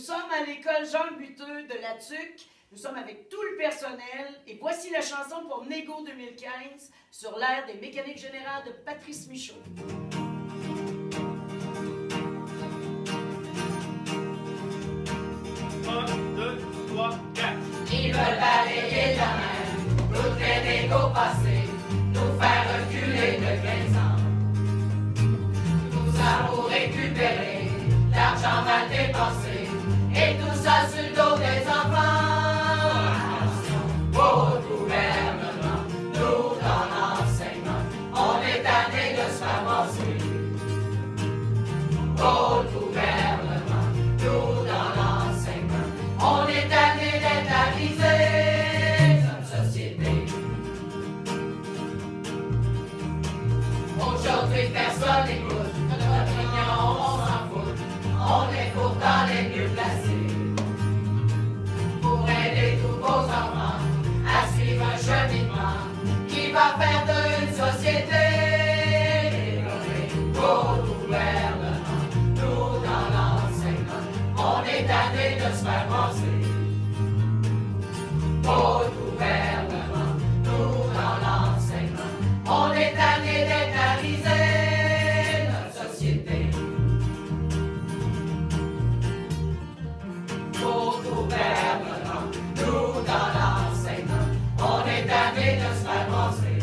sommes à l'école Jean Buteux de la TUC. Nous sommes avec tout le personnel et voici la chanson pour Nego 2015 sur l'air des mécaniques générales de Patrice Michaud. Un, deux, trois, quatre. Ils veulent balayer la main, toutes les négos passés, nous faire reculer de 15 ans. Ça pour récupérer l'argent mal dépensé, ça sur le dos des enfants. Au gouvernement, nous dans l'enseignement, on est tanné de se faire. Au gouvernement, nous dans l'enseignement, on est tanné d'être avisé société. Aujourd'hui, personne n'écoute, notre opinion, on s'en fout. On est pourtant les mieux va faire d'une société. Au gouvernement, nous dans l'enseignement, on est tanné de se faire penser. made us by Mosley.